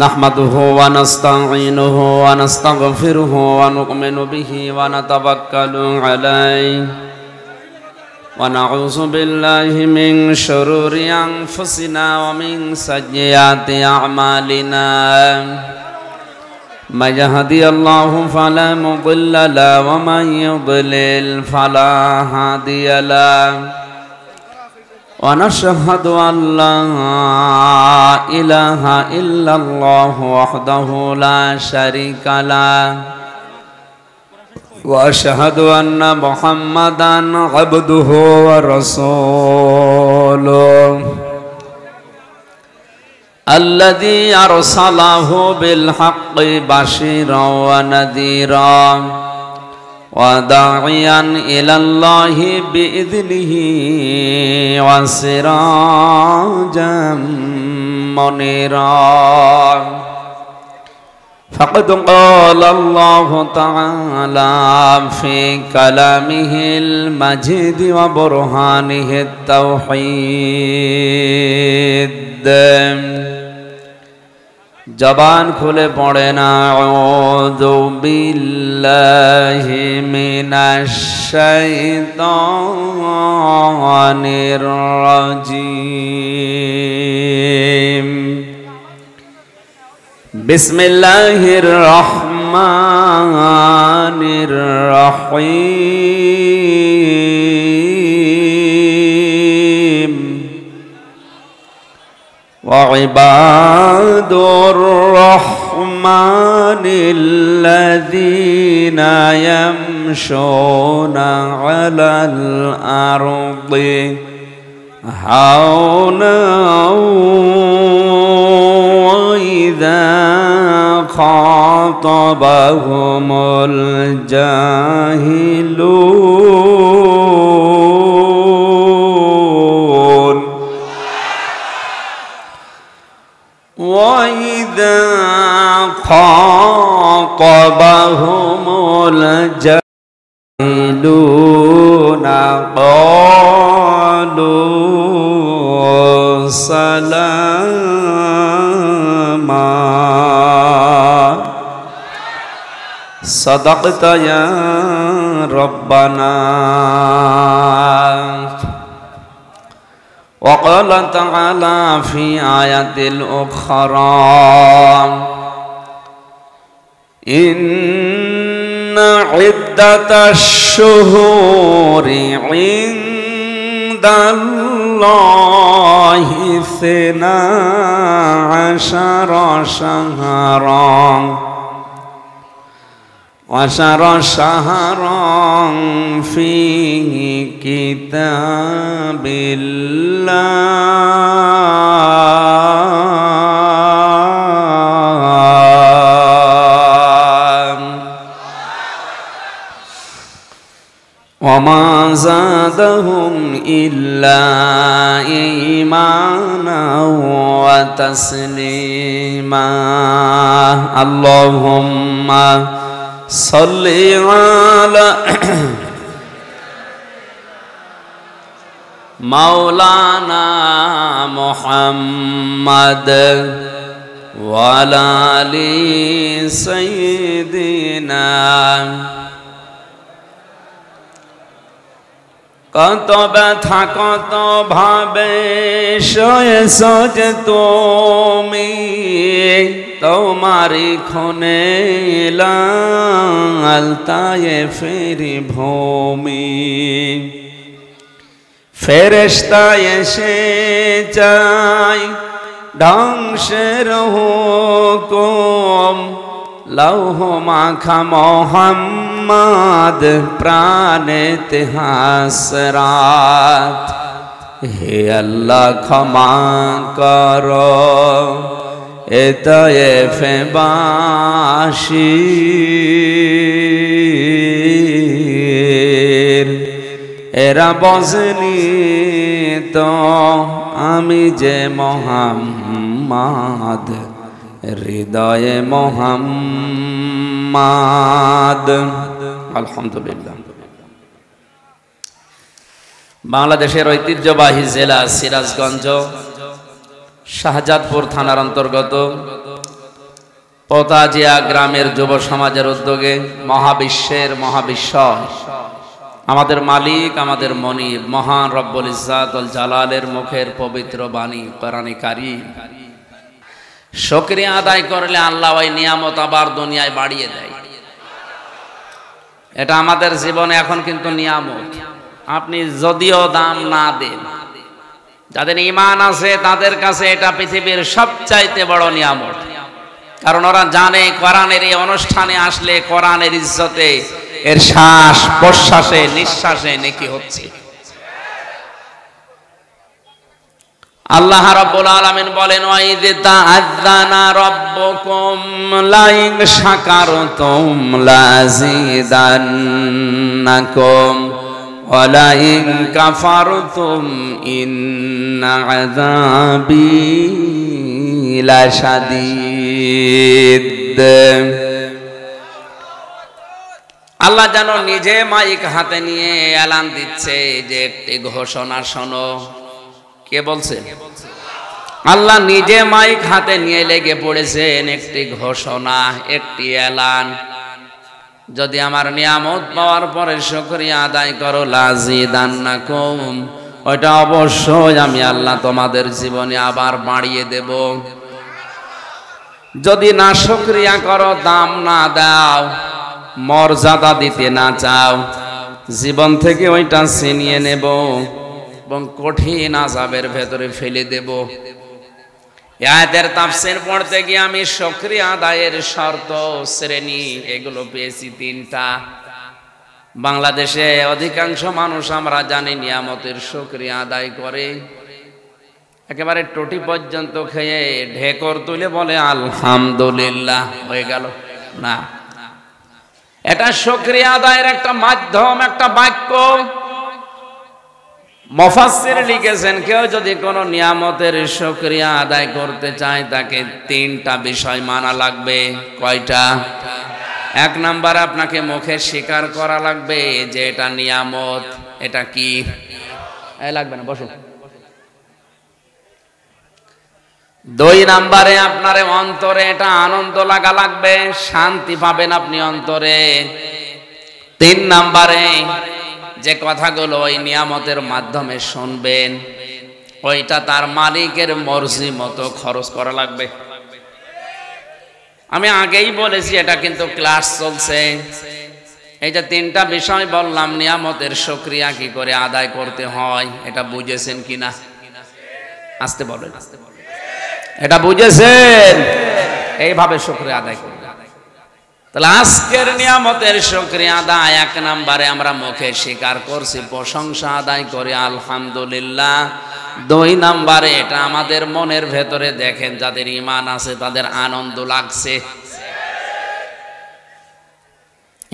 نحمده ونستعينه ونستغفره ونؤمن به ونتوكل عليه. ونعوذ بالله من شرور أنفسنا ومن سيئات أعمالنا. من يهدي الله فلا مضل له ومن يضلل فلا هادي له. ونشهد أن لا إله إلا الله وحده لا شريك له. وأشهد أن محمدا عبده ورسوله. الذي أرسله بالحق بشيرا ونذيرا. وداعيا إلى الله بإذنه وسراجا منيرا. فقد قال الله تعالى في كلامه المجيد وبرهانه التوحيد. জবান খুলে পড়ে না। শাইতানির রাজিম। বিসমিল্লাহির রহমানির রহিম। وعباد الرحمن الذين يمشون على الأرض هونا وإذا خاطبهم الجاهلون وإذا خاطبهم الجاهلون قالوا سلاما. صدقت يا ربنا. وقال تعالى في آية الأخرى إن عدة الشهور عند الله اثنا عشر شهرا. وشر شهرا في كتاب الله. وما زادهم إلا إيمانا وتسليما. اللهم صل على مولانا محمد وعلى آل سيدنا কত ব্যথা, কত ভাবে শয়েছ যে তুমি তোমারি খনে লালতায়ে ফেরি ভূমি। ফেরেস্তা এসে যাই ধ্বংসের হুকুম, লৌহ মাখা মোহাম্মদ প্রাণে তেহাসরাত হে আল্লাহ ক্ষমা কর এতয়ে ফেবাসী এরা বসনি তো আমি যে মোহাম্মদ হৃদয়ে মোহাম্মদ আলহামদুলিল্লাহ। বাংলাদেশের ঐতিহ্যবাহী জেলা সিরাজগঞ্জ, শাহজাদপুর থানার অন্তর্গত ওতাজিয়া গ্রামের যুব সমাজের উদ্যোগে মহাবিশ্বের মহাবিশ্ব আমাদের মালিক, আমাদের মনিব, মহান রব্বুল ইসাতুল জালালের মুখের পবিত্র বাণী, কোরআনে কারি সক্রিয় আদায় করলে আল্লাহ ওই নিয়ামত আবার দুনিয়ায় বাড়িয়ে দেয়। এটা আমাদের জীবনে এখন কিন্তু নিয়ামত। আপনি যদিও দাম না দেন, যাদের ইমান আছে তাদের কাছে এটা পৃথিবীর সবচাইতে বড় নিয়ামত। কারণ ওরা জানে কোরআনের এই অনুষ্ঠানে আসলে কোরআনের ইজ্জতে এর শ্বাস প্রশ্বাসে নিঃশ্বাসে নেকি হচ্ছে। আল্লাহ রাব্বুল আলামিন বলেন ওয়াইদ তাআযানা রাব্বুকুম লাইন শাকারতুম লাযিদান্নাকুম ওয়ালাইন কাফারতুম ইন্না আযাবি লাশাদীদ. আল্লাহ যেন নিজে মাইক হাতে নিয়ে এলান দিচ্ছে, যে একটি ঘোষণা শোনো। কে বলছে? আল্লাহ নিজে মাইক হাতে নিয়ে লেগে পড়েছেন একটি ঘোষণা, একটি এলান। যদি আমার নিয়ামত পাওয়ার পরে শুকরিয়া আদায় করো, লাজি দান্না কম। ওইটা অবশ্যই আমি আল্লাহ তোমাদের জীবনে আবার বাড়িয়ে দেব। যদি না শুক্রিয়া করো, দাম না দাও, মর্যাদা দিতে না চাও, জীবন থেকে ওইটা ছিনিয়ে নেব। এবং কঠিন আজাবের ভেতরে ফেলে দেব। এদের তাফসির পড়তে গিয়ে আমি সক্রিয় আদায়ের শর্ত, শ্রেণি এগুলো পেয়েছি তিনটা। বাংলাদেশে অধিকাংশ মানুষ আমরা জানি নিয়ামতের সক্রিয় আদায় করে। একেবারে টটি পর্যন্ত খেয়ে ঢেকর তুলে বলে, আলহামদুলিল্লাহ। হয়ে গেল। না। এটা সক্রিয় আদায়ের একটা মাধ্যম, একটা বাক্য। মফাসির লিখেছেন, কেউ যদি কোনো নিয়ামতের সক্রিয়া আদায় করতে চায়, তাকে তিনটা বিষয় মানা লাগবে। কয়টা? এক নাম্বার, আপনাকে মুখে স্বীকার করা লাগবে যে এটা নিয়ামত, এটা কি? লাগবে না বসো দুই নাম্বারে, আপনার অন্তরে এটা আনন্দ লাগা লাগবে, শান্তি পাবেন আপনি অন্তরে। তিন নাম্বারে যে কথাগুলো ওই নিয়ামতের মাধ্যমে শুনবেন, ওইটা তার মালিকের মর্জি মতো খরচ করা লাগবে। আমি আগেই বলেছি, এটা কিন্তু ক্লাস চলছে। এই যে তিনটা বিষয় বললাম, নিয়ামতের সক্রিয়া কি করে আদায় করতে হয়, এটা বুঝেছেন কিনা? আসতে বলেন। এটা বুঝেছেন? এইভাবে সক্রিয়া আদায় করবে তাহলে আজকের নিয়ামতের সক্রিয়া আদায় এক নাম্বারে আমরা মুখে স্বীকার করছি, প্রশংসা আদায় করি, আলহামদুলিল্লাহ। দুই নাম্বারে এটা আমাদের মনের ভেতরে দেখেন, যাদের ইমান আছে তাদের আনন্দ লাগছে।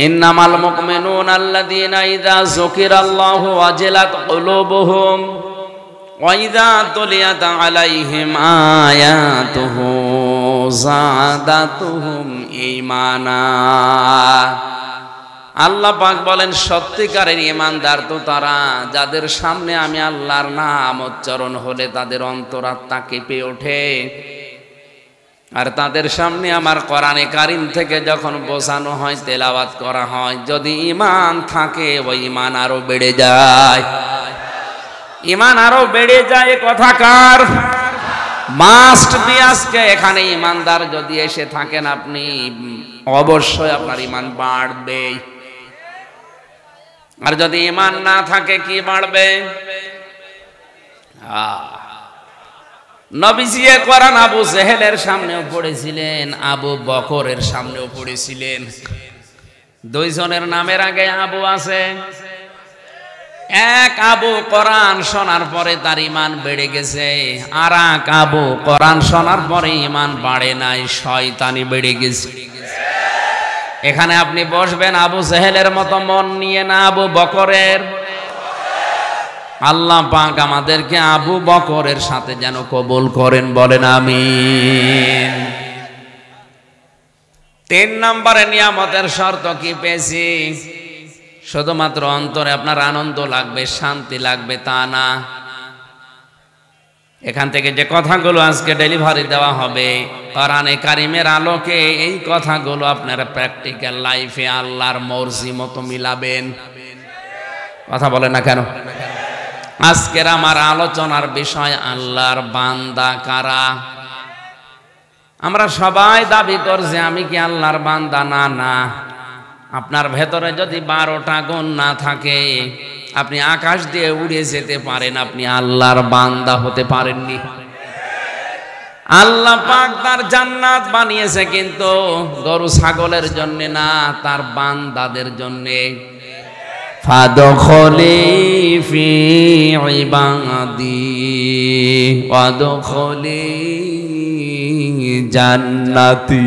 ইন্নামাল মুকমিনুন আল্লাযীনা ইযা যুকিরাল্লাহু ওয়াজিলাত কুলুবুহুম ওয়াইদা তুলিয়াত আলাইহিম আয়াতুহু। জাদাতুহুম ঈমানা। আল্লাহ পাক বলেন, সত্যিকারের ইমানদার তো তারা, যাদের সামনে আমি আল্লাহর নাম উচ্চারণ হলে তাদের অন্তরাত্মা কেঁপে ওঠে। আর তাদের সামনে আমার কোরআনে কারিম থেকে যখন বোঝানো হয়, তেলাওয়াত করা হয়, যদি ইমান থাকে, ওই ইমান আরও বেড়ে যায়। ইমান আরও বেড়ে যায় কথা কার? মাস্ট বি আজকে এখানে ইমানদার যদি এসে থাকেন আপনি, অবশ্যই আপনার ইমান বাড়বে। আর যদি ইমান না থাকে, কি বাড়বে? নবিজিয়ে করান আবু জেহেলের সামনেও পড়েছিলেন, আবু বকরের সামনেও পড়েছিলেন। দুইজনের নামের আগে আবু আছে এক আবু কোরআন শোনার পরে তার ইমান বেড়ে গেছে। আর এক আবু কোরআন শোনার পরে ইমান বাড়ে নাই, শয়তানি বেড়ে গেছে। এখানে আপনি বসবেন, আবু জেহেলের মতো মন নিয়ে না, আবু বকরের। আল্লাহ পাক আমাদেরকে আবু বকরের সাথে যেন কবুল করেন, বলেন আমিন। তিন নম্বরে নিয়ামতের শর্ত কি পেয়েছি? শুধুমাত্র অন্তরে আপনার আনন্দ লাগবে, শান্তি লাগবে, তা না। এখান থেকে যে কথাগুলো আজকে ডেলিভারি দেওয়া হবে, কোরআনে কারিমের আলোকে এই কথাগুলো আপনারা প্র্যাকটিক্যাল লাইফে আল্লাহর মর্জি মতো মিলাবেন। কথা বলে না কেন? আজকের আমার আলোচনার বিষয়, আল্লাহর বান্দা কারা? আমরা সবাই দাবি করছি, আমি কি আল্লাহর বান্দা? না না। আপনার ভেতরে যদি বারোটা গুণ না থাকে, আপনি আকাশ দিয়ে উড়ে যেতে পারেন, আপনি আল্লাহর বান্দা হতে পারেননি। আল্লাহ পাক তার জান্নাত বানিয়েছে কিন্তু গরু ছাগলের জন্য না, তার বান্দাদের জন্যে। ফাদখলি ফি জান্নাতি।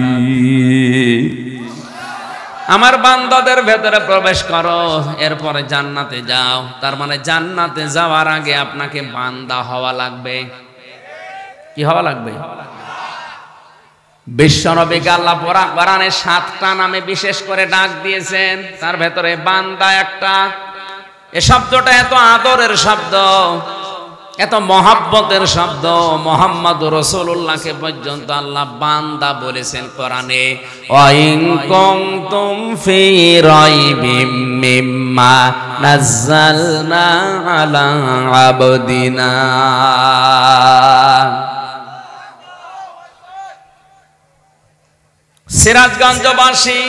আমার বান্দাদের ভেতরে প্রবেশ করো, এরপরে জান্নাতে যাও। তার মানে জান্নাতে যাওয়ার আগে আপনাকে বান্দা হওয়া লাগবে। কি হওয়া লাগবে? বিশ্বনবী আল্লাহ পরা কোরআনে সাতটা নামে বিশেষ করে ডাক দিয়েছেন। তার ভেতরে বান্দা একটা। এ শব্দটা এত আদরের শব্দ। এত মহাব্বতের শব্দ মোহাম্মদ রসুল্লাহকে পর্যন্ত আল্লাহ বান্দা বলেছেন কোরআনে সিরাজগঞ্জবাসী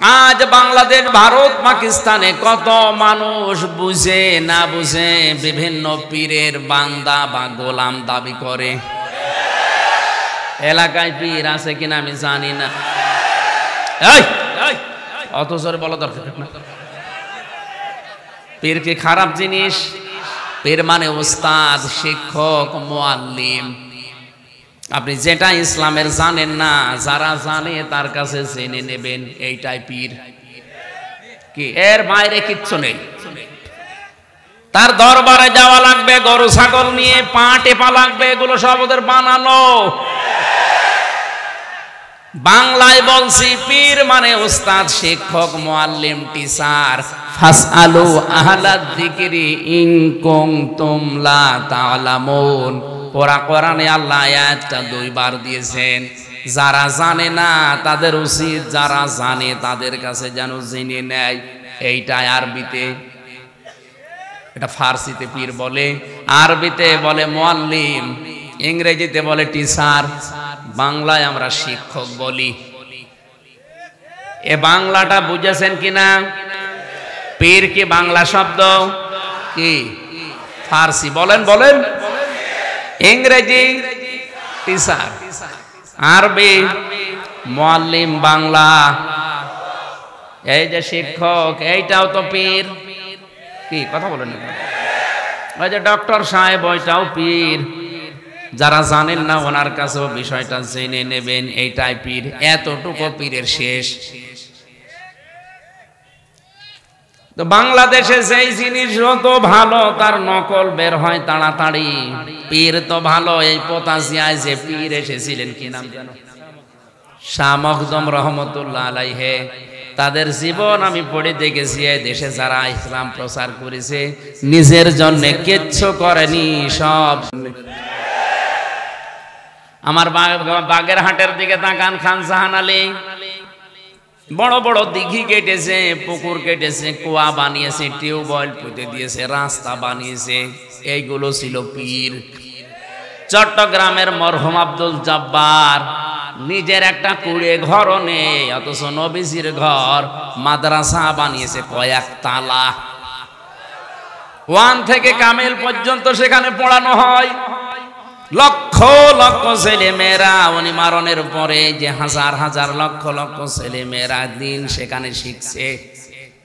আজ বাংলাদেশ, ভারত, পাকিস্তানে কত মানুষ বুঝে না বুঝে বিভিন্ন পীরের বান্দা বা গোলাম দাবি করে। এলাকায় পীর আছে কিনা আমি জানি না। অত বলা দরকার না। পীর কি খারাপ জিনিস? পীর মানে ওস্তাদ, শিক্ষক মোয়াল্লিম আপনি যেটা ইসলামের জানেন না, যারা জানে তার কাছে জেনে নেবেন এইটাই পীর। কি? এর বাইরে কিচ্ছু নেই। তার দরবারে যাওয়া লাগবে, গরু, ছাগল নিয়ে, পা টেপা লাগবে, এগুলো সব ওদের বানানো। বাংলায় বলছি, পীর মানে উস্তাদ, শিক্ষক মোয়াল্লিম টিচার। ফাসআলু আহলা যিকরি ইন কুনতুম লা তা'লামুন ওরা কোরআনে আল্লাহ আয়াতটা দুইবার দিয়েছেন। যারা জানে না, তাদের উচিত যারা জানে তাদের কাছে যেন জেনে নেয়। এইটা আরবিতে, এটা ফার্সিতে পীর বলে, আরবিতে বলে মোয়াল্লিম, ইংরেজিতে বলে টিচার, বাংলায় আমরা শিক্ষক বলি। এ বাংলাটা বুঝেছেন কিনা? পীর কি বাংলা শব্দ? কি? ফার্সি। বলেন বলেন। ইংরেজি টিচার। আরবি মোয়াল্লিম বাংলা। এই যে শিক্ষক, এইটাও তো পীর। কি, কথা বলেন ওই যে ডক্টর সাহেব, ওইটাও পীর। যারা জানেন না, ওনার কাছেও বিষয়টা জেনে নেবেন, এইটাই পীর। এতটুকু পীরের শেষ। তো বাংলাদেশে যেই জিনিস যত ভালো, তার নকল বের হয় তাড়াতাড়ি। পীর তো ভালো, এই পোতাসিয়ায় যে পীর এসেছিলেন, কি নাম জানো শাহ মখদম রহমতুল্লাহ আলাইহে। তাদের জীবন আমি পড়ে দেখেছি, এই দেশে যারা ইসলাম প্রচার করেছে, নিজের জন্য কিচ্ছু করেনি, সব। আমার বাগের হাটের দিকে তাকান খান জাহান আলী। বড় বড় দিঘি কেটেছে, পুকুর কেটেছে, কুয়া বানিয়েছে, টিউবওয়েল পুঁতে দিয়েছে, রাস্তা বানিয়েছে, এইগুলো ছিল পীর। চট্টগ্রামের মরহুম আব্দুল জব্বার নিজের একটা কুড়ে ঘরও নেই, অথচ নবীজির ঘর মাদ্রাসা বানিয়েছে কয়েক তালা। ওয়ান থেকে কামেল পর্যন্ত সেখানে পড়ানো হয়। লক্ষ লক্ষ ছেলে মেয়েরা উনি মারণের পরে যে হাজার হাজার লক্ষ লক্ষ ছেলে মেয়েরা দিন সেখানে শিখছে।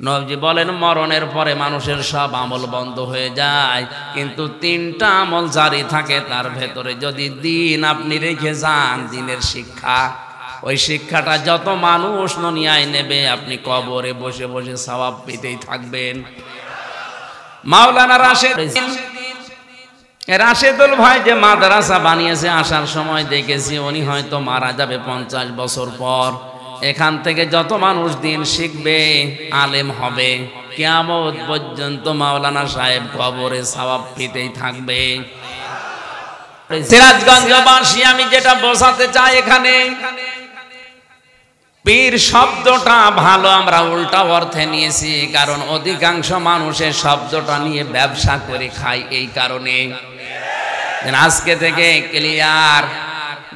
নবজি বলেন, মরণের পরে মানুষের সব আমল বন্ধ হয়ে যায়, কিন্তু তিনটা আমল জারি থাকে, তার ভেতরে যদি দিন আপনি রেখে যান দিনের শিক্ষা। ওই শিক্ষাটা যত মানুষ ননিয়ায় নেবে, আপনি কবরে বসে বসে সবাব পেতেই থাকবেন। মাওলানা রাশেদ রাশেদুল ভাই যে মাদ্রাসা বানিয়েছে আসার সময় দেখেছি, উনি হয়তো মারা যাবে পঞ্চাশ বছর পর। এখান থেকে যত মানুষ দিন শিখবে, আলেম হবে। কেয়ামত পর্যন্ত মাওলানা সাহেব কবরে সবাব পেতেই থাকবে। সিরাজগঞ্জবাসী, আমি যেটা বোঝাতে চাই এখানে, পীর শব্দটা ভালো, আমরা উল্টা অর্থে নিয়েছি, কারণ অধিকাংশ মানুষের শব্দটা নিয়ে ব্যবসা করে খায় এই কারণে। আজকে থেকে ক্লিয়ার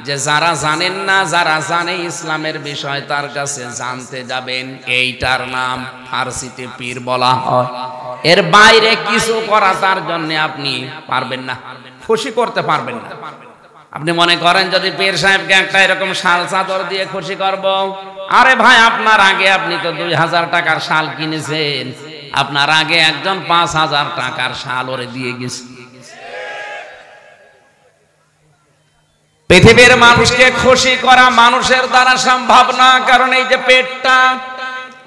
যে যারা জানেন না, যারা জানে ইসলামের বিষয়, তার কাছে জানতে যাবেন, এইটার নাম ফার্সিতে পীর বলা হয়। এর বাইরে কিছু করা তার জন্য আপনি পারবেন না, খুশি করতে পারবেন না। আপনি মনে করেন যদি পীর সাহেবকে একটা এরকম শাল চাদর দিয়ে খুশি করব, আরে ভাই, আপনার আগে আপনি তো দুই হাজার টাকার শাল কিনেছেন, আপনার আগে একজন পাঁচ হাজার টাকার শাল ওরে দিয়ে গেছে। পৃথিবীর মানুষকে খুশি করা মানুষের দ্বারা সম্ভব না, কারণ এই যে পেটটা,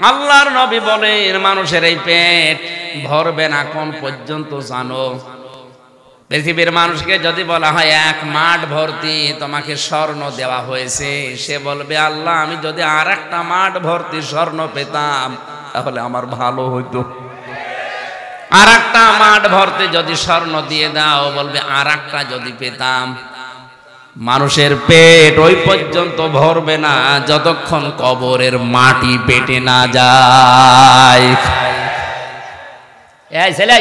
আল্লাহর নবী বলেন, মানুষের এই পেট ভরবে না, কোন পর্যন্ত জানো? পৃথিবীর মানুষকে যদি বলা হয়, এক মাঠ ভর্তি, তোমাকে স্বর্ণ দেওয়া হয়েছে, সে বলবে, আল্লাহ, আমি যদি আর একটা মাঠ ভর্তি স্বর্ণ পেতাম, তাহলে আমার ভালো হইতো। আর একটা মাঠ ভর্তি যদি স্বর্ণ দিয়ে দাও, বলবে আর একটা যদি পেতাম মানুষের পেট ওই পর্যন্ত ভরবে না, যতক্ষণ কবরের মাটি পেটে না যায়। ছেলে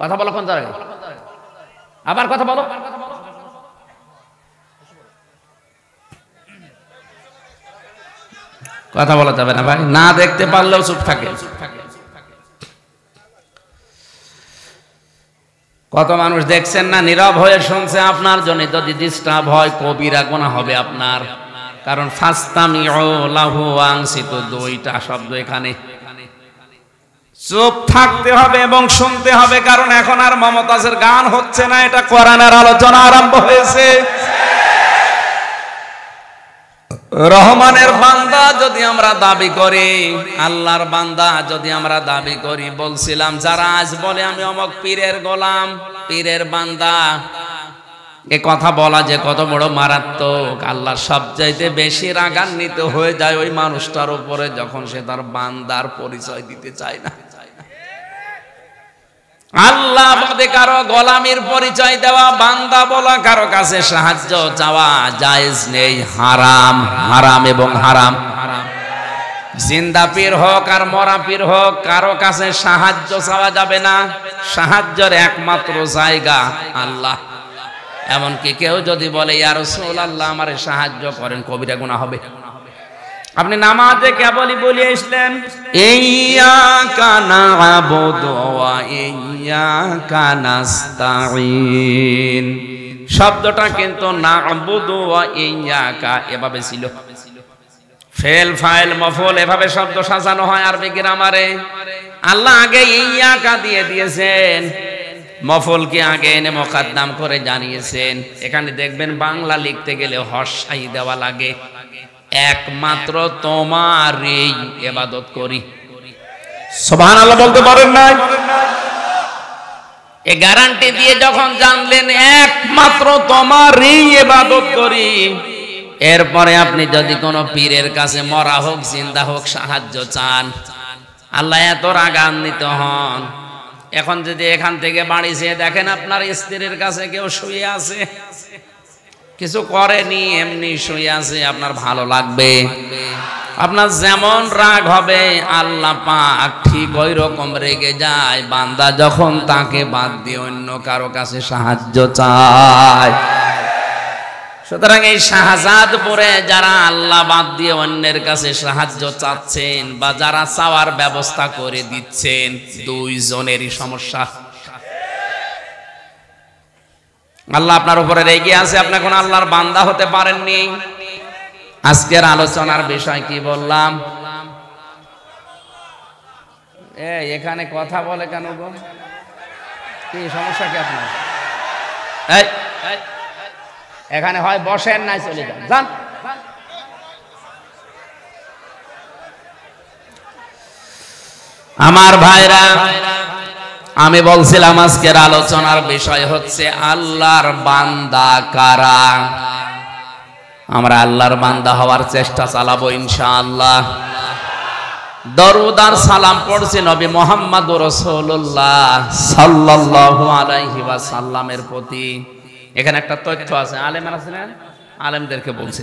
কথা বলো কোন জায়গায়? আবার কথা বলো। কথা বলা যাবে না ভাই, না দেখতে পারলেও চুপ থাকে। কত মানুষ দেখছেন না, নীরব হয়ে শুনছে আপনার জন্য, যদি ডিস্টার্ব হয়, কবিরা গোনা হবে আপনার। কারণ ফাস্তামি লাহু আংসিত, দুইটা শব্দ এখানে। চুপ থাকতে হবে এবং শুনতে হবে, কারণ এখন আর মমতাজের গান হচ্ছে না, এটা কোরআনের আলোচনা আরম্ভ হয়েছে। রহমানের বান্দা যদি আমরা দাবি করি, আল্লাহর বান্দা যদি আমরা দাবি করি, বলছিলাম, যারা আজ বলে আমি অমক পীরের গোলাম, পীরের বান্দা। এ কথা বলা যে কত বড় মারাত্মক। আল্লাহ সবচাইতে বেশি রাগান্বিত হয়ে যায় ওই মানুষটার উপরে যখন সে তার বান্দার পরিচয় দিতে চায় না। আল্লাহ বাদে কারও গোলামির পরিচয় দেওয়া, বান্দা বলা, কারও কাছে সাহায্য চাওয়া জায়েজ নেই। হারাম হারাম এবং হারাম। জিন্দা হোক আর মরা পীর হোক, কারও কাছে সাহায্য চাওয়া যাবে না। সাহায্যের একমাত্র জায়গা আল্লাহ। এমনকি কেউ যদি বলে ইয়ার আল্লাহ আমার সাহায্য করেন, কবিরা গুণা হবে। আপনি নামাজে কেবলই বলে আসলেন, ইয়া কানা ইয়া নাস্তাইন শব্দটা কিন্তু না ইয়া কা এভাবে ছিল। ফেল, ফাইল, মফল এভাবে শব্দ সাজানো হয় আরবি গ্রামারে। আল্লাহ আগে ইয়া কা দিয়ে দিয়েছেন। মফলকে আগে এনে মোকাদ্দাম করে জানিয়েছেন। এখানে দেখবেন বাংলা লিখতে গেলে হর্ষাই দেওয়া লাগে। একমাত্র তোমার এই এবাদত করি। সোভান আল্লাহ বলতে পারেন না এ গ্যারান্টি দিয়ে যখন জানলেন একমাত্র তোমার এই এবাদত করি এরপরে আপনি যদি কোনো পীরের কাছে মরা হোক জিন্দা হোক সাহায্য চান আল্লাহ এত রাগান্বিত হন। এখন যদি এখান থেকে বাড়ি যেয়ে দেখেন আপনার স্ত্রীর কাছে কেউ শুয়ে আছে কিছু করেনি, এমনি শুয়ে আছে, আপনার ভালো লাগবে। আপনার যেমন রাগ হবে, আল্লাহ পাক ঠিক ওই রকম রেগে যায়। বান্দা যখন তাকে বাদ দিয়ে অন্য কারও কাছে সাহায্য চায়। সুতরাং এই শাহজাদপুরে যারা আল্লাহ বাদ দিয়ে অন্যের কাছে সাহায্য চাচ্ছেন বা যারা চাওয়ার ব্যবস্থা করে দিচ্ছেন, দুইজনেরই সমস্যা। আল্লাহ আপনার উপরে রেগে আছে, আপনি এখন আল্লাহর বান্দা হতে পারেননি। আজকের আলোচনার বিষয় কি বললাম? এ এখানে কথা বলে কেন গো? কি সমস্যা কি আপনার? এখানে হয় বসেন নাই, চলে যান। যান। আমার ভাইরা আমি বলছিলাম, আজকের আলোচনার বিষয় হচ্ছে আল্লাহর বান্দা কারা? আমরা আল্লাহর বান্দা হওয়ার চেষ্টা চালাবো ইনশাআল্লাহ। দরুদার সালাম পড়ছে নবী মোহাম্মদ রসুল্লাহ সাল্লাল্লাহু আলাইহি সাল্লামের প্রতি। এখানে একটা তথ্য আছে, আলেম আছে না আলেমদেরকে বলছে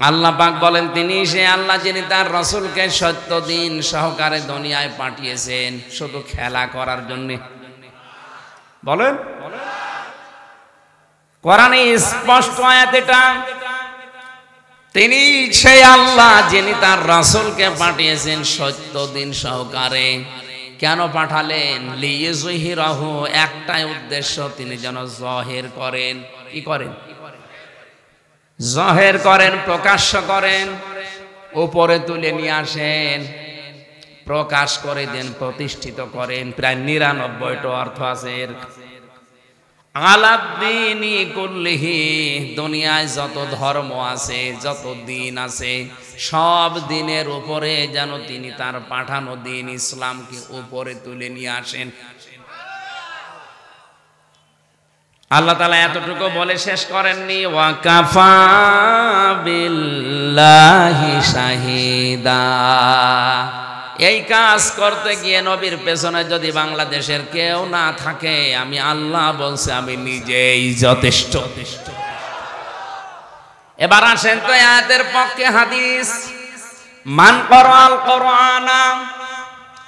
আল্লাহ পাক বলেন, তিনি সে আল্লাহ যিনি তার রসুলকে সত্য দিন সহকারে দুনিয়ায় পাঠিয়েছেন, শুধু খেলা করার জন্য। বলেন? কোরআনে স্পষ্ট আয়াত এটা। তিনি সেই আল্লাহ যিনি তার রসুলকে পাঠিয়েছেন সত্য দিন সহকারে। কেন পাঠালেন? লিয়ে লিয়েজহিরাহু একটাই উদ্দেশ্য, তিনি যেন জহের করেন। কি করেন? জহের করেন, প্রকাশ্য করেন, উপরে তুলে নিয়ে আসেন, প্রকাশ করে দেন, প্রতিষ্ঠিত করেন, প্রায় নিরানব্বইটা অর্থ আছে এর। আলাদিনী কুল্লিহি, দুনিয়ায় যত ধর্ম আছে, যত দিন আছে, সব দিনের উপরে যেন তিনি তার পাঠানো দিন ইসলামকে উপরে তুলে নিয়ে আসেন। আল্লাহ তালা এতটুকু বলে শেষ করেননি, ওয়াকাফা বিল্লাহি এই কাজ করতে গিয়ে নবীর পেছনে যদি বাংলাদেশের কেউ না থাকে, আমি আল্লাহ বলছে, আমি নিজেই যথেষ্ট। এবার আসেন তো পক্ষে হাদিস। মান করো আল করো কোরআনা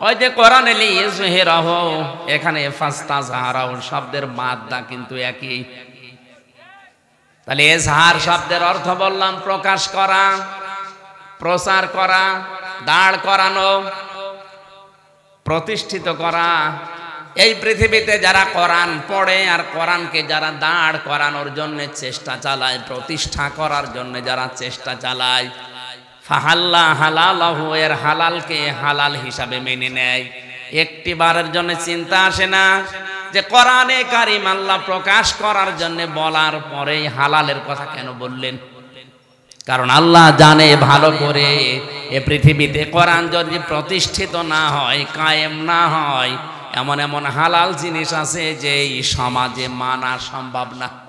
ওই যে কোরআন এলি জহিরাহ এখানে ফাস্তাজহারাহ শব্দের মাদ্দা কিন্তু একই। তাহলে এজহার শব্দের অর্থ বললাম, প্রকাশ করা, প্রচার করা, দাঁড় করানো, প্রতিষ্ঠিত করা। এই পৃথিবীতে যারা কোরআন পড়ে আর কোরআনকে যারা দাঁড় করানোর জন্য চেষ্টা চালায়, প্রতিষ্ঠা করার জন্য যারা চেষ্টা চালায় ফাহাল্লা হালালাহু, এর হালালকে হালাল হিসাবে মেনে নেয়। একটি বারের জন্য চিন্তা আসে না যে কোরআনে কারিম আল্লাহ প্রকাশ করার জন্য বলার পরেই হালালের কথা কেন বললেন? কারণ আল্লাহ জানে ভালো করে এ পৃথিবীতে কোরআন যদি প্রতিষ্ঠিত না হয়, কায়েম না হয়, এমন এমন হালাল জিনিস আছে যে সমাজে মানা সম্ভব না।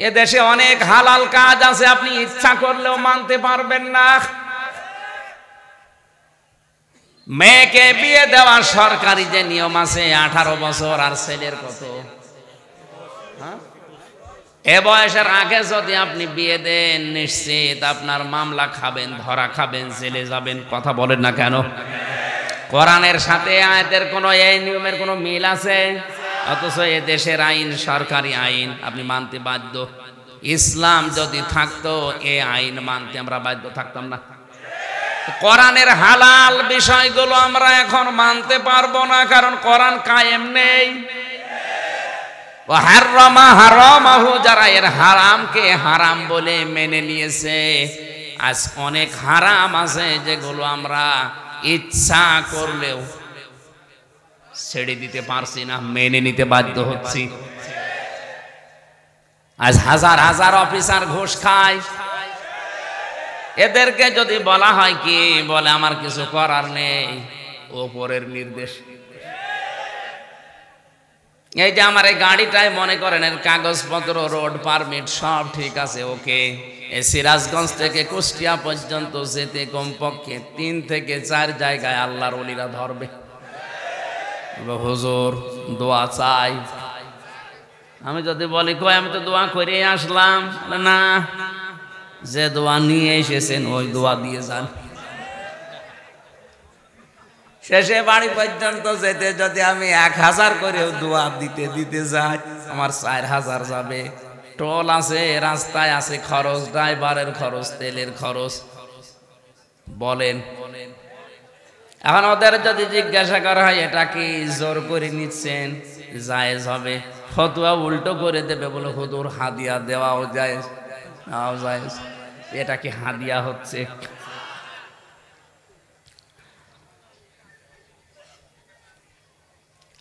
এ দেশে অনেক হালাল কাজ আছে, আপনি ইচ্ছা করলেও মানতে পারবেন না। মেয়েকে বিয়ে দেওয়ার সরকারি যে নিয়ম আছে, আঠারো বছর আর ছেলের কত? হ্যাঁ? এ বয়সের আগে যদি আপনি বিয়ে দেন, নিশ্চিত আপনার মামলা খাবেন, ধরা খাবেন, জেলে যাবেন, কথা বলেন না কেন? কোরআনের সাথে আয়াতের কোনো এই নিয়মের কোনো মিল আছে? অথচ এ দেশের আইন সরকারি আইন, আপনি মানতে বাধ্য। ইসলাম যদি থাকতো, এ আইন মানতে আমরা বাধ্য থাকতাম না। কোরআনের হালাল বিষয়গুলো আমরা এখন মানতে পারব না, কারণ কোরআন কায়েম নেই। হারামাহু, যারা এর হারামকে হারাম বলে মেনে নিয়েছে, আজ অনেক হারাম আছে যেগুলো আমরা ইচ্ছা করলেও ছেড়ে দিতে পারছি না, মেনে নিতে বাধ্য হচ্ছি। আজ হাজার হাজার অফিসার ঘুষ খায়। এদেরকে যদি বলা হয় কি, বলে আমার কিছু করার নেই। ওপরের নির্দেশ। এই যে আমার এই গাড়িটাই মনে করেন, এর কাগজপত্র, রোড পারমিট, সব ঠিক আছে, ওকে। সিরাজগঞ্জ থেকে কুষ্টিয়া পর্যন্ত যেতে কমপক্ষে তিন থেকে চার জায়গায় আল্লাহর অলিরা ধরবে। হুজুর, দোয়া চাই। আমি যদি বলি, কই, আমি তো দোয়া করে আসলাম। না, যে দোয়া নিয়ে এসেছেন, ওই দোয়া দিয়ে যান। শেষে বাড়ি পর্যন্ত যেতে যদি আমি এক হাজার করেও দোয়া দিতে দিতে যাই, আমার চার হাজার যাবে। টোল আছে, রাস্তায় আছে, খরচ, ড্রাইভারের খরচ, তেলের খরচ। বলেন এখন ওদের যদি জিজ্ঞাসা করা হয়, এটা কি জোর করে নিচ্ছেন? জায়েজ হবে। ফতুয়া উল্টো করে দেবে, বলে হুদুর হাদিয়া দেওয়াও যায় নাও যায় এটা কি হাদিয়া হচ্ছে?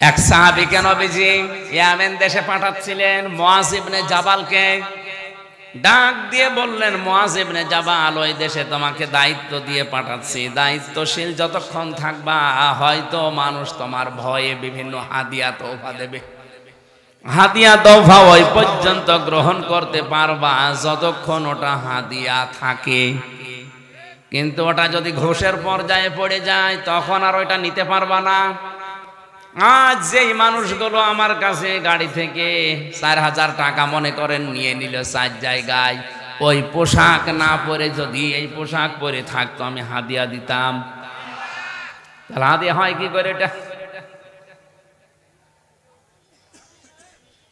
এক সাহাবিকে নবীজি ইয়ামেন দেশে পাঠাচ্ছিলেন মুয়াজ ইবনে জাবালকে। ডাক দিয়ে বললেন মুয়াজ যাবা আলোয় দেশে তোমাকে দায়িত্ব দিয়ে পাঠাচ্ছি। দায়িত্বশীল যতক্ষণ থাকবা, হয়তো মানুষ তোমার ভয়ে বিভিন্ন হাদিয়া তোফা দেবে। হাদিয়া তোফা ওই পর্যন্ত গ্রহণ করতে পারবা যতক্ষণ ওটা হাদিয়া থাকে। কিন্তু ওটা যদি ঘোষের পর্যায়ে পড়ে যায়, তখন আর ওইটা নিতে পারবা না। আজ যেই মানুষগুলো আমার কাছে গাড়ি থেকে চার হাজার টাকা মনে করেন নিয়ে নিল চার জায়গায়, ওই পোশাক না পরে যদি এই পোশাক পরে থাকতো, আমি হাদিয়া দিতাম। তাহলে হাদিয়া হয় কি করে এটা?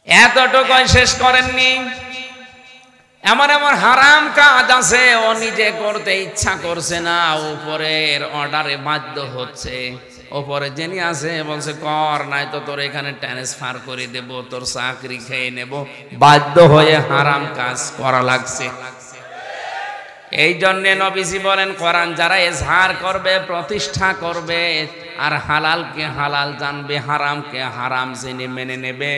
এতটুকুই শেষ করেননি। এমন এমন হারাম কাজ আছে, ও নিজে করতে ইচ্ছা করছে না, উপরের অর্ডারে বাধ্য হচ্ছে। ওপরে যিনি আছে বলছে, কর নাই তো তোর এখানে ট্রান্সফার করে দেব, তোর চাকরি খেয়ে নেব। বাধ্য হয়ে হারাম কাজ করা লাগছে। এই জন্যে নবীজি বলেন, কোরআন যারা এজহার করবে, প্রতিষ্ঠা করবে, আর হালালকে হালাল জানবে হারামকে হারাম জেনে মেনে নেবে।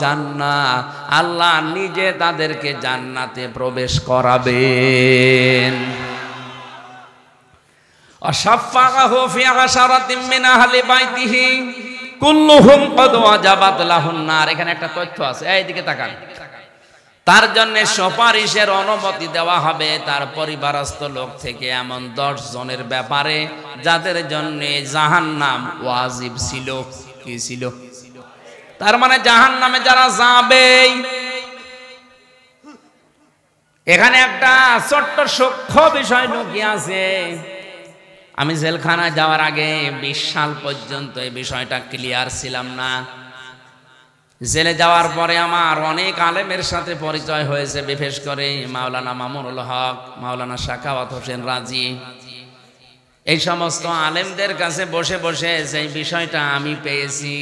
জান্নাহ আল্লাহ নিজে তাদেরকে জান্নাতে প্রবেশ করাবেন। একটা তথ্য আছে এইদিকে তাকান। তার জন্য সুপারিশের অনুমতি দেওয়া হবে তার পরিবারস্থ লোক থেকে এমন দশ জনের ব্যাপারে, যাদের জন্য জাহান নাম ওয়াজিব ছিল। কি ছিল? তার মানে জাহান নামে যারা যাবে এখানে একটা ছোট্ট সূক্ষ্ম বিষয় লুকিয়ে আছে। আমি জেলখানায় যাওয়ার আগে বিশ সাল পর্যন্ত এই বিষয়টা ক্লিয়ার ছিলাম না। জেলে যাওয়ার পরে আমার অনেক আলেমের সাথে পরিচয় হয়েছে, বিশেষ করে মাওলানা মামুনুল হক, মাওলানা শাখাওয়াত হোসেন রাজি। এই সমস্ত আলেমদের কাছে বসে বসে সেই বিষয়টা আমি পেয়েছি,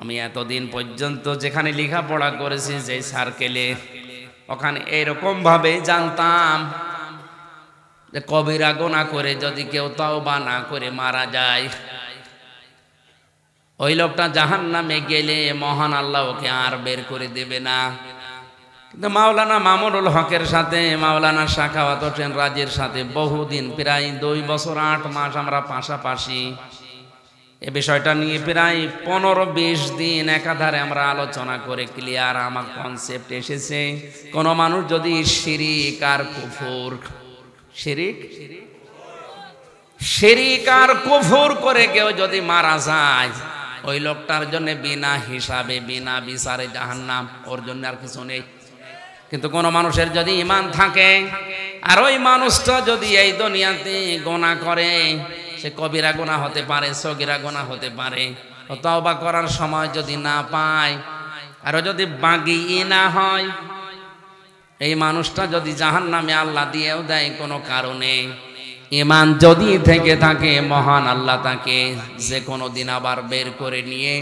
আমি এতদিন পর্যন্ত যেখানে লেখাপড়া করেছি যে সার্কেলে ওখানে এরকম ভাবে জানতাম যে কবিরা গোনা করে, যদি কেউ তাও বা না করে মারা যায়। ওই লোকটা জাহান নামে গেলে মহান আল্লাহ ওকে আর বের করে দেবে না। কিন্তু মাওলানা মামুনুল হকের সাথে, মাওলানা শাখাওয়াত হোসেন রাজের সাথে বহুদিন, প্রায় দুই বছর, আট মাস আমরা পাশাপাশি। এ বিষয়টা নিয়ে প্রায় পনেরো বিশ দিন একাধারে আমরা আলোচনা করে ক্লিয়ার আমার কনসেপ্ট এসেছে। কোনো মানুষ যদি শিরিক আর কুফুর শিরিক? শিরিক আর কুফুর করে কেউ যদি মারা যায়, ওই লোকটার জন্য বিনা হিসাবে, বিনা বিচারে জাহান্নাম, ওর জন্য আর কিছু নেই। কিন্তু কোন মানুষের যদি ইমান থাকে, আর ওই মানুষটা যদি এই দুনিয়াতে গোনা করে, সে কবিরা গোনা হতে পারে, সগিরা গোনা হতে পারে তওবা করার সময় যদি না পায়, আর যদি বাগি না হয় এই মানুষটা যদি জাহান নামে আল্লাহ দিয়েও দেয় কোনো কারণে ইমান যদি থেকে থাকে, মহান আল্লাহ তাকে যে কোনো দিন আবার বের করে নিয়ে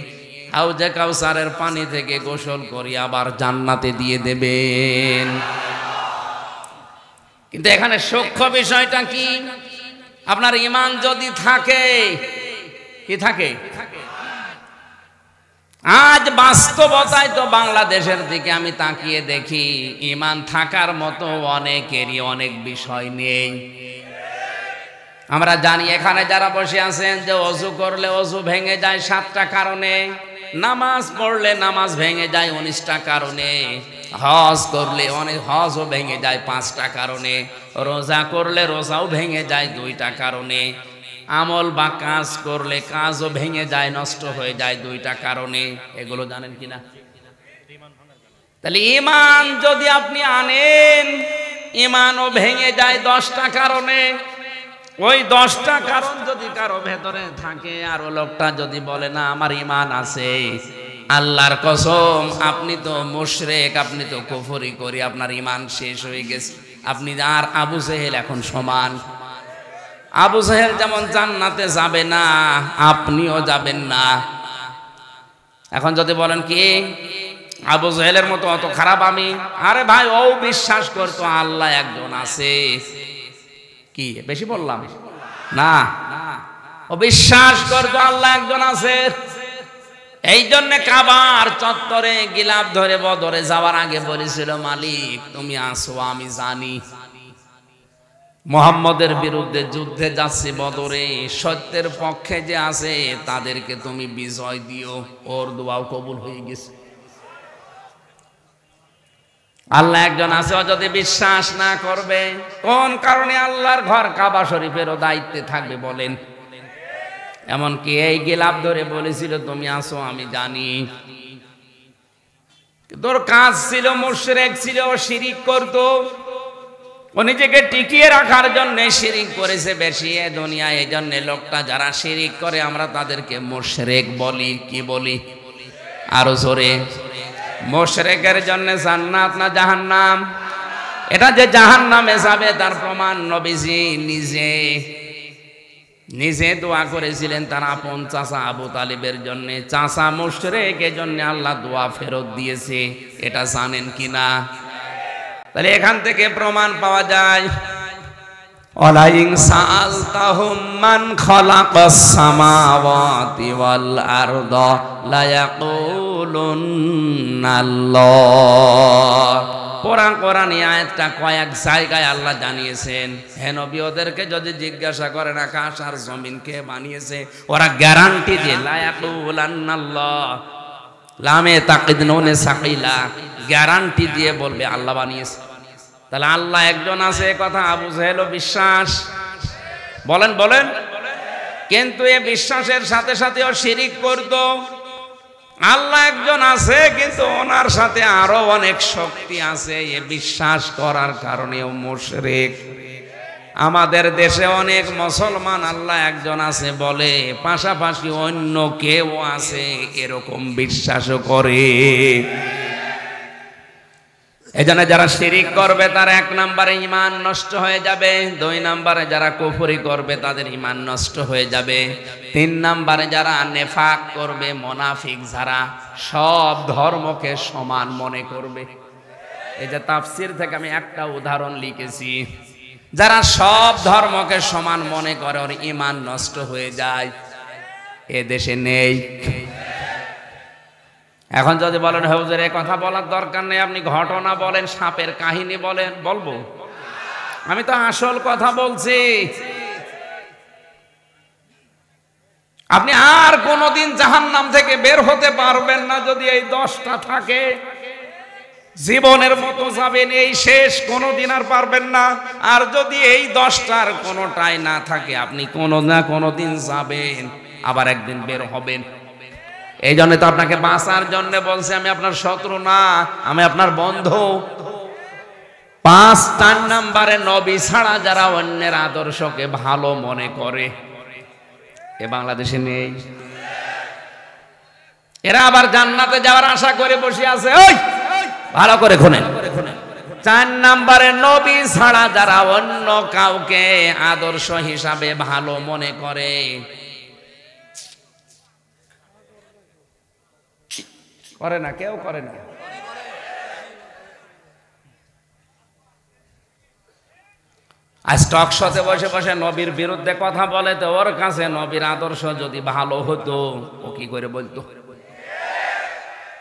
হাউজে কাউসারের পানি থেকে গোসল করি আবার জান্নাতে দিয়ে দেবেন। কিন্তু এখানে সূক্ষ্ম বিষয়টা কি? আপনার ইমান যদি থাকে, কি থাকে? আজ বাস্তবতায় তো বাংলাদেশের দিকে আমি তাকিয়ে দেখি, ইমান থাকার মতো অনেকেরই অনেক বিষয় নেই। আমরা জানি এখানে যারা বসে আছেন যে অজু করলে অজু ভেঙে যায় সাতটা কারণে, নামাজ পড়লে নামাজ ভেঙে যায় উনিশটা কারণে, হজ করলে অনেক হজও ভেঙে যায় পাঁচটা কারণে, রোজা করলে রোজাও ভেঙে যায় দুইটা কারণে। আমল বা কাজ করলে কাজও ভেঙে যায়, নষ্ট হয়ে যায় দুইটা কারণে। এগুলো জানেন কিনা? তাহলে ইমান যদি আপনি আনেন ইমানও ভেঙে যায় দশটা কারণে। ওই দশটা কারণ যদি কারও ভেতরে থাকে, আর লোকটা যদি বলে, না, আমার ইমান আছে। আল্লাহর কসম, আপনি তো মুশরেক, আপনি তো কুফরি করি, আপনার ইমান শেষ হয়ে গেছে। আপনি আর আবু জেহেল এখন সমান। আবু জেহেল যেমন জান্নাতে যাবে না, আপনিও যাবেন না। এখন যদি বলেন কি, আবু জেহেলের মতো অত খারাপ আমি? আরে ভাই, ও বিশ্বাস করতো আল্লাহ একজন আছে। কি, বেশি বললাম? না। ও বিশ্বাস করতো আল্লাহ একজন আছে। এই জন্য কাবার চত্বরে গিলাপ ধরে বদরে যাওয়ার আগে বলেছিল, মালিক, তুমি আসো, আমি জানি। মোহাম্মদের বিরুদ্ধে যুদ্ধে যাচ্ছে বদরে, সত্যের পক্ষে যে আছে, তাদেরকে তুমি বিজয় দিও। ওর দোয়াও কবুল হয়ে গেছে। আল্লাহ একজন আছে যদি বিশ্বাস না করবে, কোন কারণে আল্লাহর ঘর কাবা শরীফেরও দায়িত্বে থাকবে বলেন। এমনকি এই গেলাপ ধরে বলেছিল, তুমি আসো আমি জানি। তোর কাজ ছিল, মুশরেক ছিল, শিরিক করতো। ও নিজেকে টিকিয়ে রাখার জন্য শিরিক করেছে বেশি এ দুনিয়া এই জন্য লোকটা যারা শিরিক করে, আমরা তাদেরকে মোশরেক বলি, কি বলি? আরও জোরে। মোশরেকের জন্য জান্নাত না জাহান্নাম? এটা যে জাহান্নামে যাবে, তার প্রমাণ নবীজি নিজে নিজে দোয়া করেছিলেন তার আপন চাচা আবু তালিবের জন্য। চাচা মুশরেকের জন্য আল্লাহ দোয়া ফেরত দিয়েছে, এটা জানেন কি না তাহলে এখান থেকে প্রমাণ পাওয়া যায়। কয়েক আল্লাহ জানিয়েছেন। হে নবী, ওদেরকে যদি জিজ্ঞাসা করেন আকাশ আর জমিন কে বানিয়েছে, ওরা গ্যারান্টি দিয়ে লা ইয়াকুলান্নাল্লাহ লামে তাকিদ নুনে সাকিলা। গ্যারান্টি দিয়ে বলবে, আল্লাহ বানিয়েছে। তাহলে আল্লাহ একজন আছে কথা আবু জাহেলও বিশ্বাস। বলেন বলেন। কিন্তু এ বিশ্বাসের সাথে সাথে ও শিরিক করত। আল্লাহ একজন আছে, কিন্তু ওনার সাথে আরও অনেক শক্তি আছে। এ বিশ্বাস করার কারণেও মুশরিক। আমাদের দেশে অনেক মুসলমান আল্লাহ একজন আছে বলে, পাশাপাশি অন্য কেউ আছে এরকম বিশ্বাসও করে। এজন্য যারা শিরিক করবে, তার এক নম্বরে ইমান নষ্ট হয়ে যাবে, দুই নম্বরে যারা কুফরি করবে, তাদের ইমান নষ্ট হয়ে যাবে। তিন নম্বরে যারা নেফাক করবে, মোনাফিক যারা, সব ধর্মকে সমান মনে করবে। এই যে তাফসির থেকে আমি একটা উদাহরণ লিখেছি। যারা সব ধর্মকে সমান মনে করে, ওর ইমান নষ্ট হয়ে যায়। এ দেশে নেই। এখন যদি বলেন, হৌজের কথা বলার দরকার নেই। আপনি ঘটনা বলেন, সাপের কাহিনী বলেন, বলব? আমি তো আসল কথা বলছি। আপনি আর কোনোদিন জাহান নাম থেকে বের হতে পারবেন না যদি এই দশটা থাকে। জীবনের মতো যাবেন, এই শেষ কোনোদিন আর পারবেন না। আর যদি এই দশটার কোনোটাই না থাকে, আপনি কোনো না কোনোদিন যাবেন, আবার একদিন বের হবেন। এই জন্য তো আপনাকে বাঁচার জন্য বলছে, আমি আপনার শত্রু না, আমি আপনার বন্ধু। পাঁচ চার নাম্বারে নবী ছাড়া যারা অন্যের আদর্শকে ভালো মনে করে, এ বাংলাদেশে নেই। এরা আবার জান্নাতে যাওয়ার আশা করে বসে আছে, ওই! ভালো করে খুনে চার নাম্বারে নবী ছাড়া যারা অন্য কাউকে আদর্শ হিসাবে ভালো মনে করে করে না, কেউ করে না। আর স্টক শতে বসে বসে নবীর বিরুদ্ধে কথা বলে তো ওর কাছে নবীর আদর্শ যদি ভালো হতো, ও কি করে বলতো?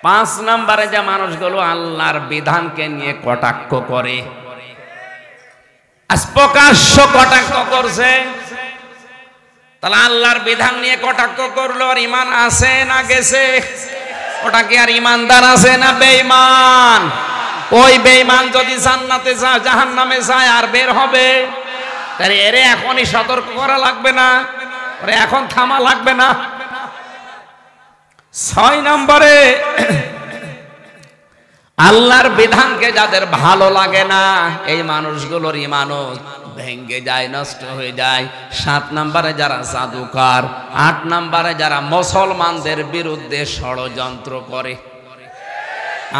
পাঁচ নম্বরে যে মানুষগুলো আল্লাহর বিধানকে নিয়ে কটাক্ষ করে। আজ প্রকাশ্য কটাক্ষ করছে। তাহলে আল্লাহর বিধান নিয়ে কটাক্ষ করল, আর ইমান আছে না গেছে? ওটা কি আর ইমানদার আছে না বেঈমান? ওই বেঈমান যদি জান্নাতে যায় জাহান নামে যায়, আর বের হবে? তাহলে এরে এখনই সতর্ক করা লাগবে না, ওরে এখন থামা লাগবে না। ছয় নম্বরে, আল্লাহর বিধানকে যাদের ভালো লাগে না, এই মানুষগুলোর ইমানও ভেঙ্গে যায়, নষ্ট হয়ে যায়। সাত নম্বরে যারা জাদুকার, আট নম্বরে যারা মুসলমানদের বিরুদ্ধে ষড়যন্ত্র করে।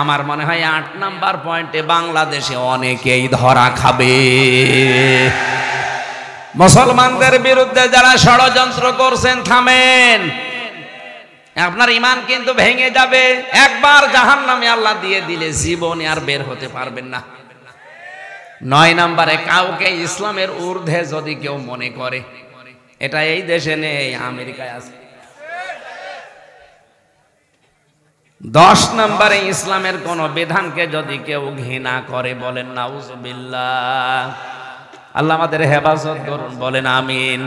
আমার মনে হয় আট নাম্বার পয়েন্টে বাংলাদেশে অনেকেই ধরা খাবে। মুসলমানদের বিরুদ্ধে যারা ষড়যন্ত্র করছেন, থামেন। আপনার ইমান কিন্তু ভেঙে যাবে। একবার জাহান নামে আল্লাহ দিয়ে দিলে জীবনে আর বের হতে পারবেন না। নয় নম্বরে, কাউকে ইসলামের ঊর্ধ্বে যদি কেউ মনে করে, এটা এই দেশে নেই, আমেরিকায় আছে। দশ নম্বরে, ইসলামের কোন বিধানকে যদি কেউ ঘৃণা করে বলেন, নাউজুবিল্লাহ। আল্লাহ আমাদের হেফাজত করুন, বলেন, আমিন।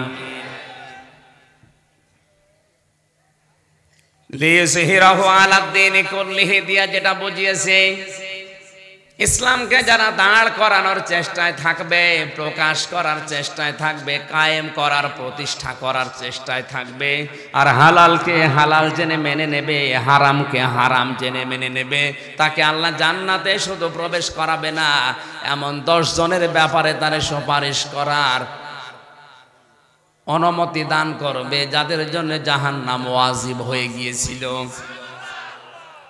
যেটা বুঝিয়েছে ইসলামকে যারা দাঁড় করানোর চেষ্টায় থাকবে, প্রকাশ করার চেষ্টায় থাকবে, কায়েম করার, প্রতিষ্ঠা করার চেষ্টায় থাকবে। আর হালালকে হালাল জেনে মেনে নেবে, হারামকে হারাম জেনে মেনে নেবে। তাকে আল্লাহ জান্নাতে শুধু প্রবেশ করাবে না, এমন দশ জনের ব্যাপারে তারে সুপারিশ করার অনুমতি দান করবে, যাদের জন্য জাহান্নাম ওয়াজিব হয়ে গিয়েছিল।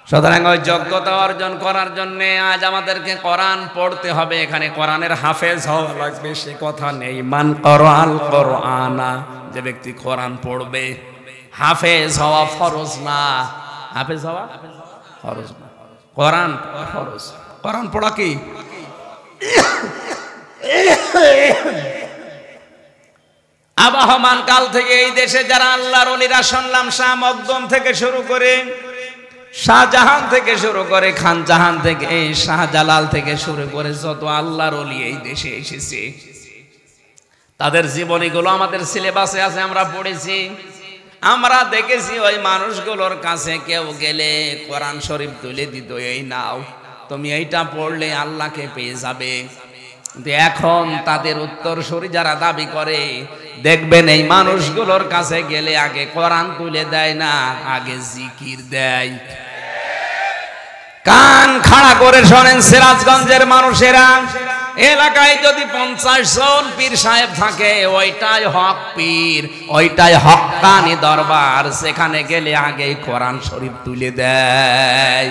সুতরাং ওই যোগ্যতা অর্জন করার জন্য আজ আমাদেরকে কোরআন পড়তে হবে, এখানে কোরআনের হাফেজ হওয়া লাগবে, সে কথা নেই। মান করআল কোরআনা, যে ব্যক্তি কোরআন পড়বে, হাফেজ হওয়া ফরজ না। হাফেজ হওয়া ফরজ না। কোরআন ফরজ। কোরআন পড়া কি? আবহমান কাল থেকে এই দেশে যারা আল্লাহর অলিরা শুনলাম, শাহ মকদম থেকে শুরু করে, শাহজাহান থেকে শুরু করে খান জাহান থেকে, এই শাহজালাল থেকে শুরু করে যত আল্লাহর অলি এই দেশে এসেছে। তাদের জীবনীগুলো আমাদের সিলেবাসে আছে, আমরা পড়েছি। আমরা দেখেছি ওই মানুষগুলোর কাছে কেউ গেলে কোরআন শরীফ তুলে দিত, এই নাও, তুমি এইটা পড়লে আল্লাহকে পেয়ে যাবে। এখন তাদের উত্তরসূরি যারা দাবি করে, দেখবেন এই মানুষগুলোর কাছে গেলে আগে কোরআন তুলে দেয় না, আগে জিকির দেয়। কান খাড়া করে শোনেন সিরাজগঞ্জের মানুষেরা, এলাকায় যদি পঞ্চাশ জন পীর সাহেব থাকে, ওইটাই হক পীর, ওইটাই হকানি দরবার, সেখানে গেলে আগে কোরআন শরীফ তুলে দেয়।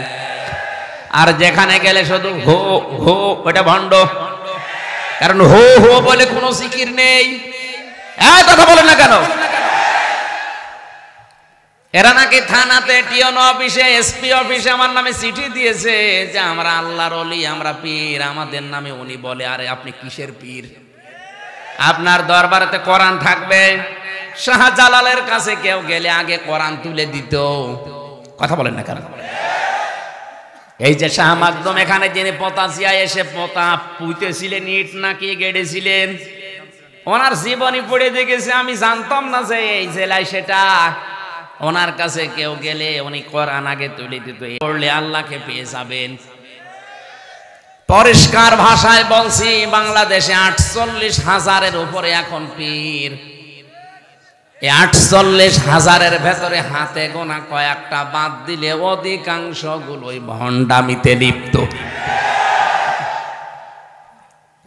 আর যেখানে গেলে শুধু হো হো ওটা ভণ্ড। কারণ হো হো বলে কোনো জিকির নেই। কথা বলেন না কেন? এরা নাকি থানাতে টিওন অফিসে, এসপি অফিসে আমার নামে চিঠি দিয়েছে যে আমরা আল্লাহর অলি, আমরা পীর, আমাদের নামে উনি বলে, আরে, আপনি কিসের পীর? আপনার দরবারেতে কোরআন থাকবে? শাহজালালের কাছে কেউ গেলে আগে কোরআন তুলে দিত। কথা বলেন না কেন? এই যে শাহ মাকদম এখানে যিনি পতাশিয়া এসে পতা পুঁতেছিলেন, ইট নাকি গেড়েছিলেন? ওনার জীবনী পড়ে দেখেছে, আমি জানতাম না যে এই জেলায় সেটা। ওনার কাছে কেউ গেলে উনি কোরআন আগে তুলে দিত পড়লে আল্লাহকে পেয়ে যাবেন। পরিষ্কার ভাষায় বলছি, বাংলাদেশে আটচল্লিশ হাজারের উপরে এখন পীর। আটচল্লিশ হাজারের ভেতরে হাতে গোনা কয়েকটা বাদ দিলে অধিকাংশ গুলোই ভণ্ডামিতে লিপ্ত।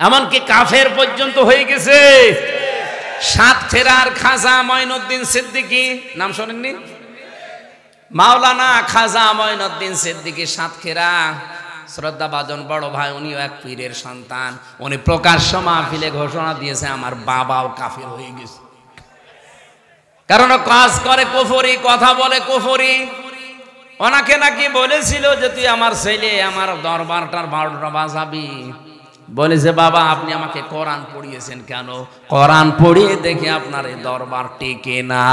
এমনকি কাফের পর্যন্ত হয়ে গেছে। সাত ফেরার খাজা মঈনুদ্দিন সিদ্দিকি, নাম শোনেননি? মাওলানা খাজা মঈনুদ্দিন সিদ্দিকি বড় ভাই, উনিও এক পীরের সন্তান। উনি প্রকাশ্য মাহফিলে ঘোষণা দিয়েছে, আমার বাবাও কাফির হয়ে গেছে। কারণ কাজ করে কুফরি, কথা বলে কুফরি। ওনাকে নাকি বলেছিল যে তুই আমার ছেলে, আমার দরবারটার বারোটা বাজাবি। বলেছে, বাবা, আপনি আমাকে কোরআন পড়িয়েছেন কেন? কোরআন পড়িয়ে দেখে আপনার এই দরবার টিকে না।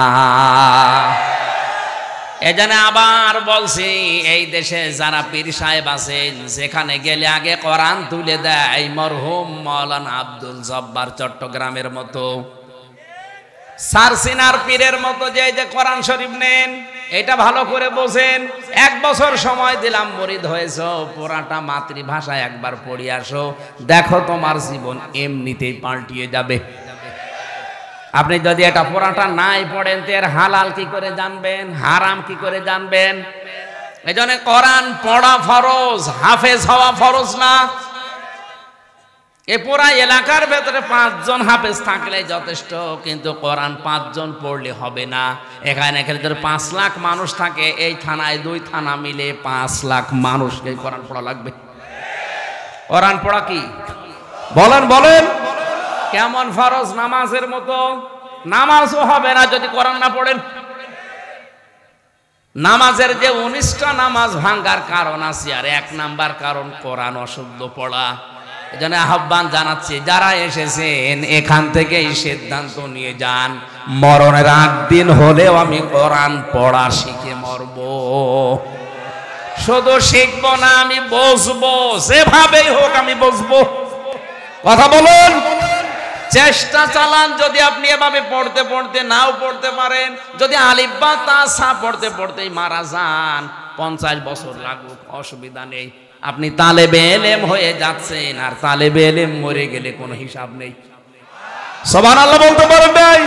এজন্য আবার বলছি, এই দেশে যারা পীর সাহেব আছেন সেখানে গেলে আগে কোরআন তুলে দেয় মরহুম মৌলানা আব্দুল জব্বার চট্টগ্রামের মতো। সারসিনার পীরের মতো যে যে কোরআন শরীফ নেন, এটা ভালো করে বোঝেন। এক বছর সময় দিলাম, মরিদ হয়েছ, পুরাটা মাতৃভাষায় একবার পড়ি আসো। দেখো তোমার জীবন এমনিতেই পাল্টিয়ে যাবে। আপনি যদি এটা পুরাটা নাই পড়েন, তো এর হালাল কি করে জানবেন? হারাম কি করে জানবেন? এই জন্য কোরআন পড়া ফরজ, হাফেজ হওয়া ফরজ না। এ পুরা এলাকার ভেতরে পাঁচজন হাফেজ থাকলে যথেষ্ট, কিন্তু কোরআন পাঁচজন পড়লে হবে না। এখানে এখানে ধরে পাঁচ লাখ মানুষ থাকে, এই থানায় দুই থানা মিলে পাঁচ লাখ মানুষকে কোরআন পড়া লাগবে। কোরআন পড়া কি? বলেন বলেন। কেমন ফরজ নামাজের মতো? নামাজও হবে না যদি কোরআন না পড়েন। নামাজের যে উনিশটা নামাজ ভাঙ্গার কারণ আছে, আর এক নাম্বার কারণ কোরআন অশুদ্ধ পড়া। এজন্য আহ্বান জানাচ্ছি, যারা এসেছেন, এখান থেকে এই সিদ্ধান্ত নিয়ে যান। মরণের আগ দিন হলেও আমি কোরআন পড়া শিখে মরব। শুধু শিখব না, আমি বসবো, যেভাবেই হোক আমি বসবো। কথা বলুন। চেষ্টা চালান, যদি আপনি এভাবে পড়তে পড়তে নাও পড়তে পারেন, যদি আলিব্বা তা সা পড়তে পড়তেই মারা যান, পঞ্চাশ বছর লাগুক, অসুবিধা নেই। আপনি তালেবে এলেম হয়ে যাচ্ছেন, আর তালেবে এলেম মরে গেলে কোনো হিসাব নেই। সবার আল্লাহ বলতে পারেন নাই?